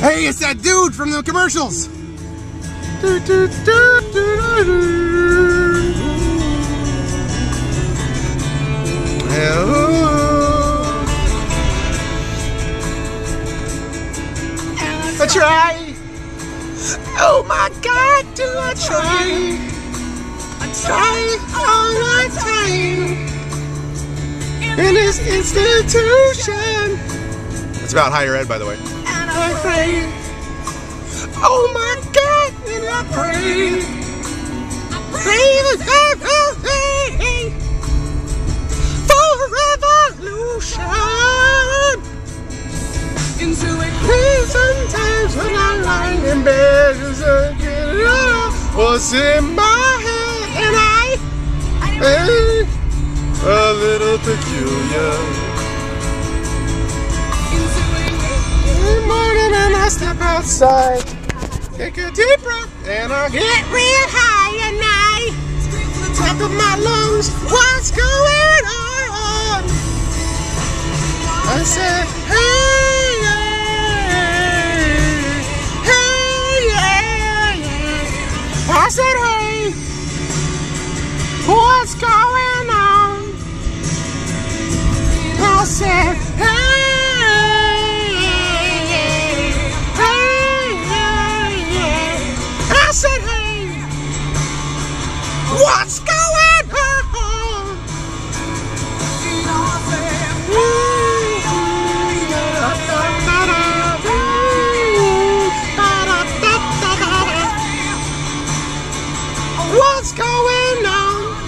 Hey, it's that dude from the commercials. I try. Oh my God, do I try? I try all my time in this institution. It's about higher ed, by the way. I pray. Oh my God, and I pray. Pray that I for revolution. Into a Hey, sometimes when I lie in bed, get it all what's in my head, and I am a little peculiar. Outside, take a deep breath, and I get real high, and I top of my lungs, what's going on? I said, hey, yeah, hey, yeah, yeah. I said, hey, what's going what's going on? What's going on?